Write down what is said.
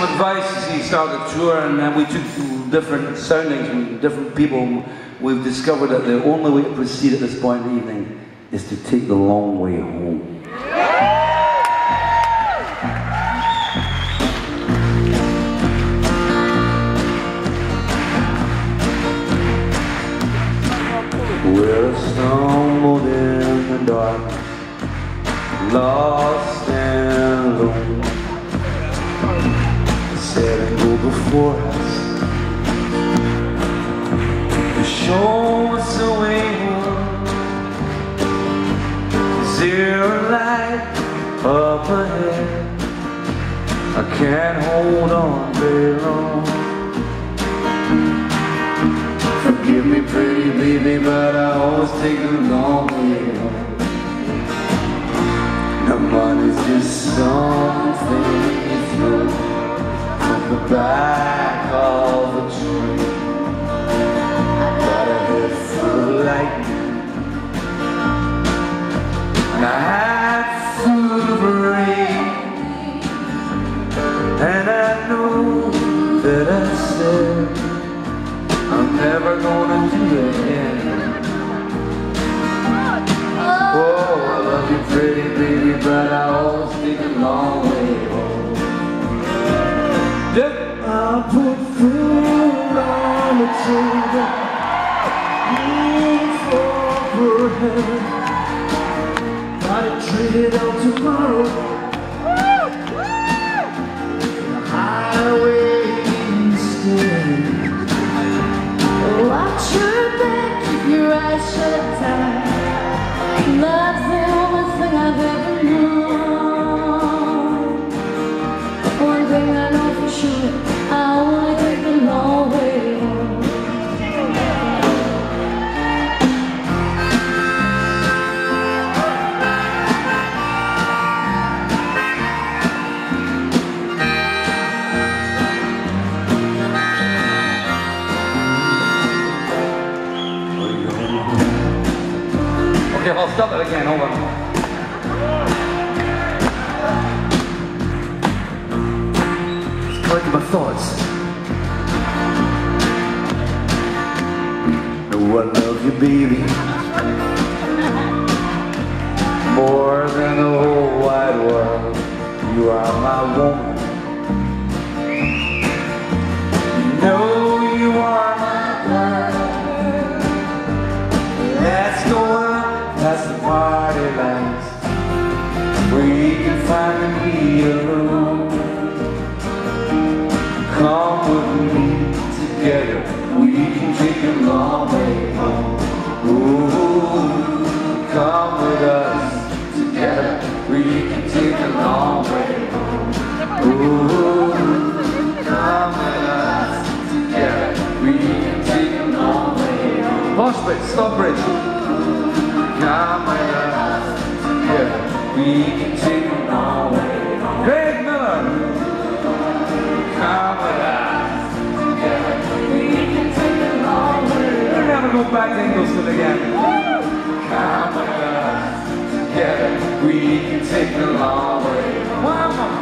some advice as he started the tour, and uh, we took different soundings from different people. We've discovered that the only way to proceed at this point in the evening is to take the long way home. We're stumbled in the dark, lost and alone. Set and go before us to show us the way home. Zero light up ahead. I can't hold on very long. Back of a. I got a head full of lightning, and hat full of rain, and I know that I said. I'm never gonna do it again. Heaven. Gotta treat it out tomorrow. Shut tight. That's the only thing I've ever known. I'll stop it again. Hold on. Collecting my thoughts. No, I love you, baby. More than the whole wide world. You are my woman. Stop bridge. Come with us together. We two back to the gap. Come on, together we can take the long way.